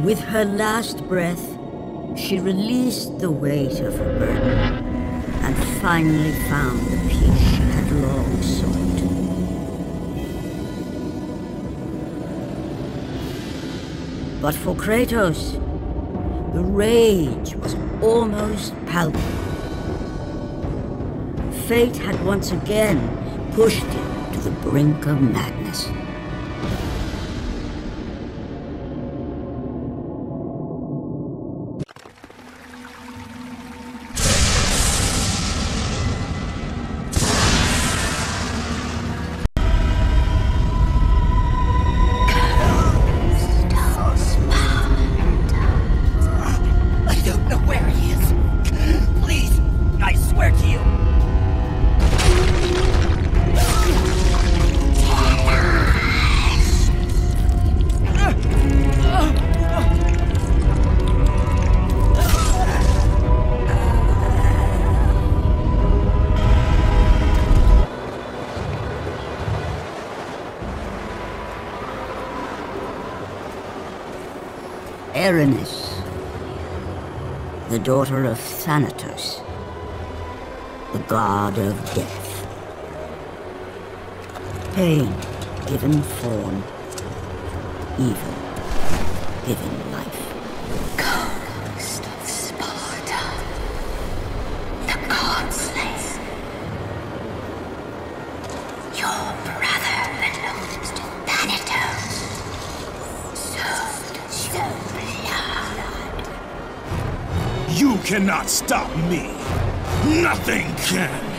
With her last breath, she released the weight of her burden and finally found the peace she had long sought. But for Kratos, the rage was almost palpable. Fate had once again pushed him to the brink of madness. Erinys, the daughter of Thanatos, the god of death. Pain given form, evil given cannot stop me! Nothing can!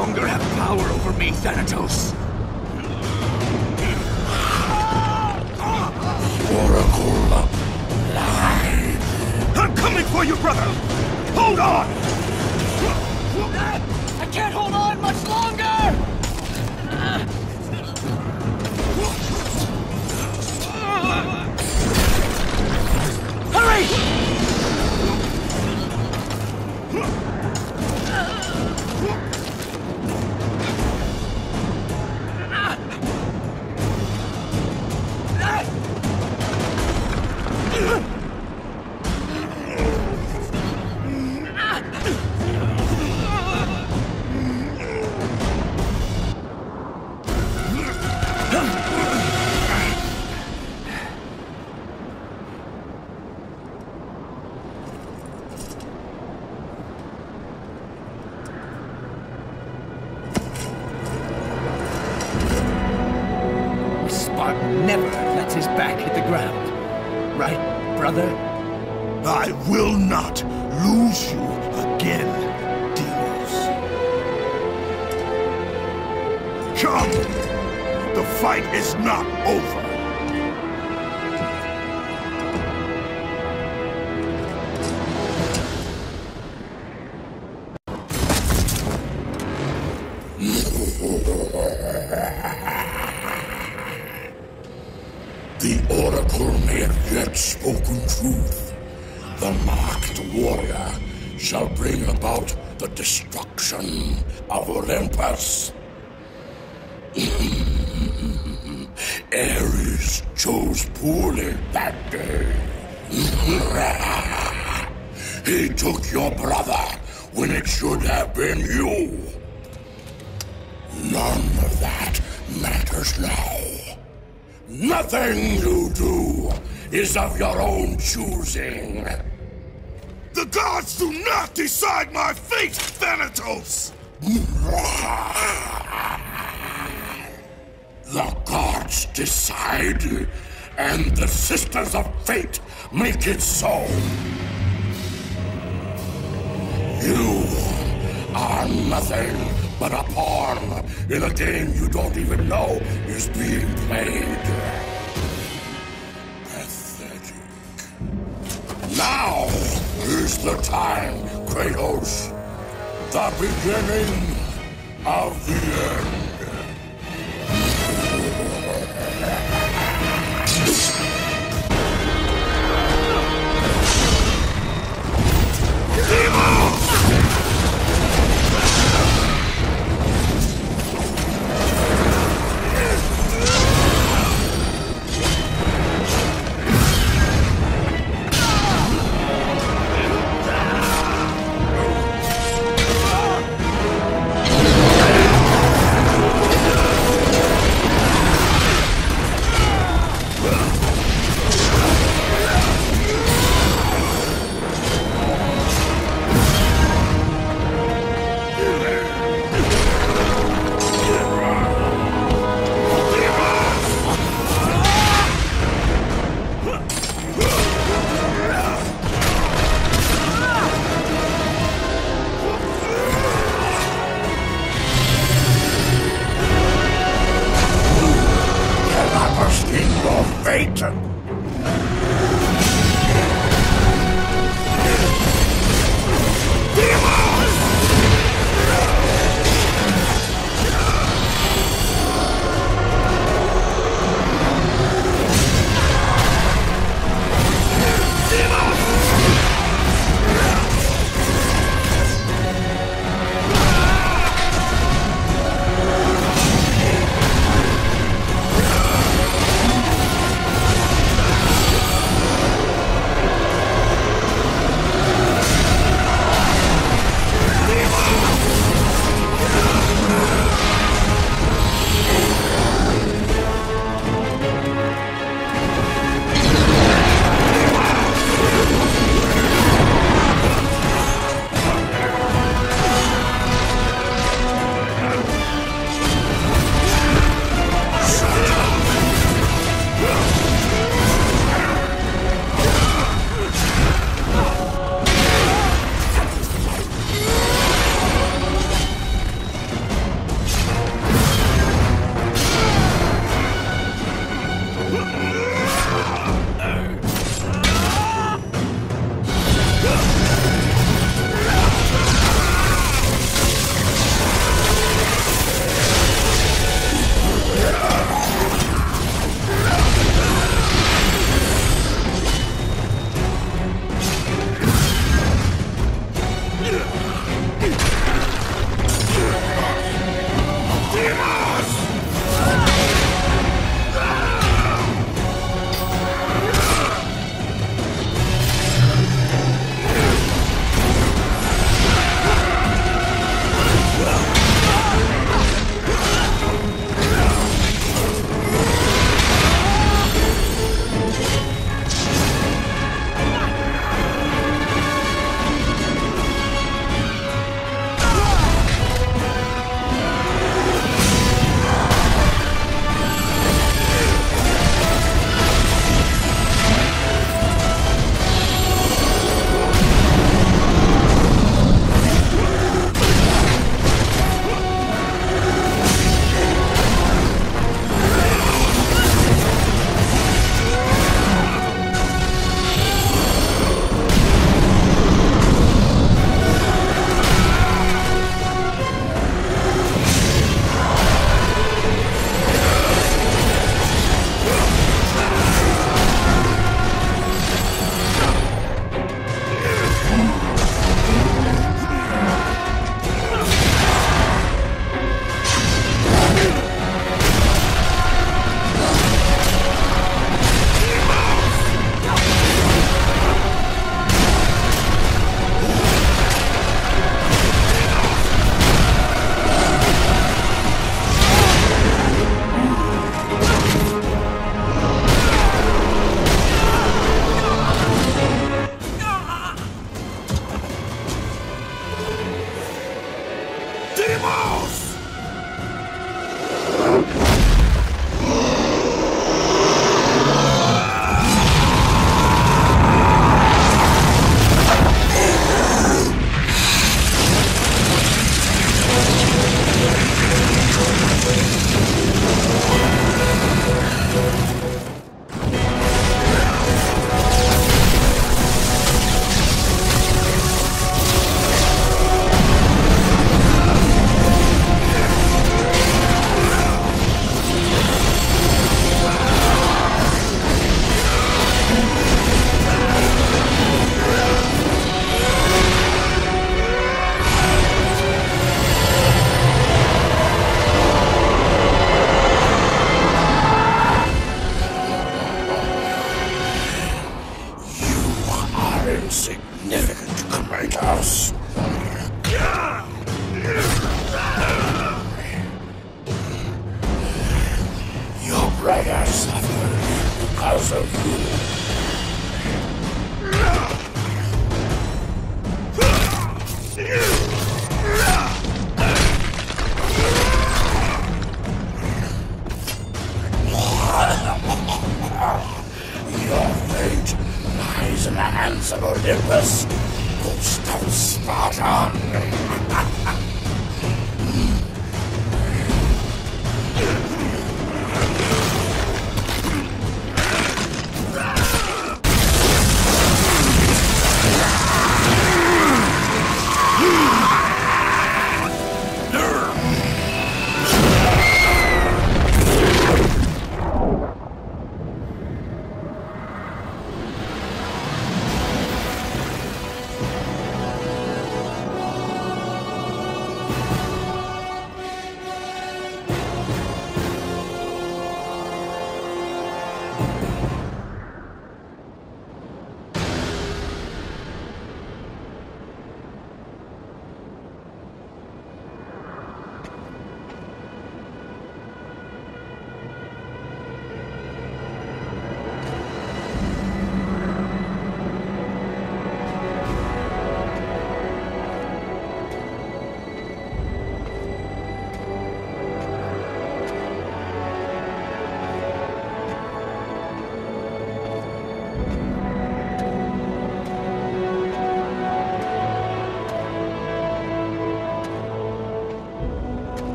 longer have power over me, Thanatos. Oracle alive. I'm coming for you, brother! Hold on! I can't hold on much longer! His back hit the ground. Right, brother? I will not lose you again, Deimos. Come! The fight is not over. Been you. None of that matters now. Nothing you do is of your own choosing. The gods do not decide my fate, Thanatos! The gods decide, and the Sisters of Fate make it so. You are nothing but a pawn in a game you don't even know is being played. Pathetic. Now is the time, Kratos. The beginning of the end.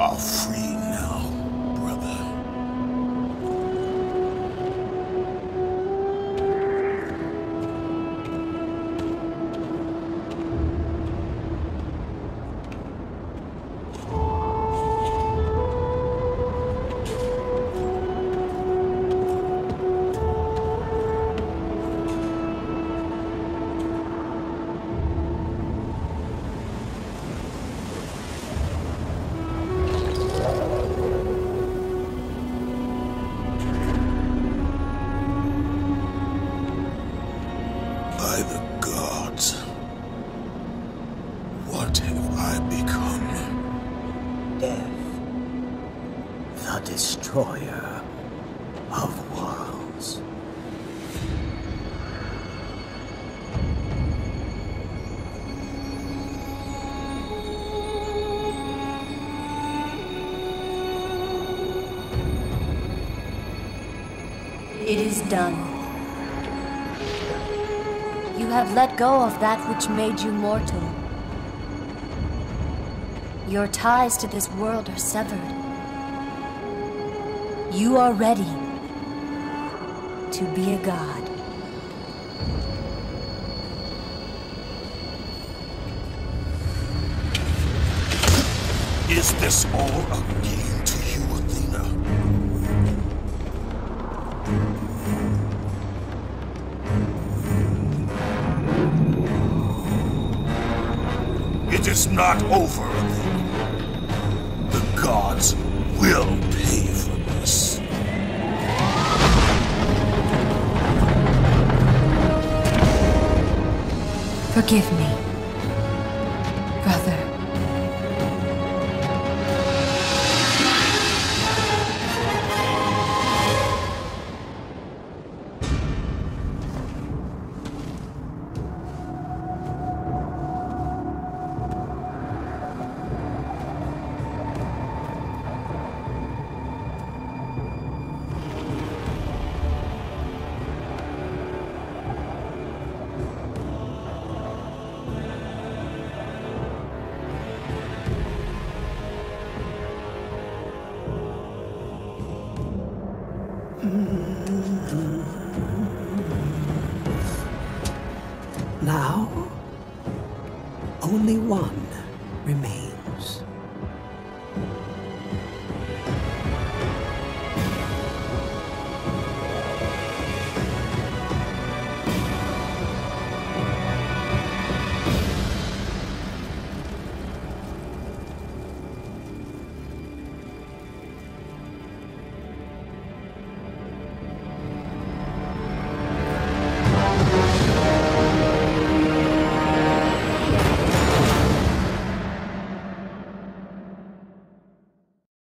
Are free It is done. You have let go of that which made you mortal. Your ties to this world are severed. You are ready to be a god. Is this all a game not over, Athena. The gods will pay for this. Forgive me, only one.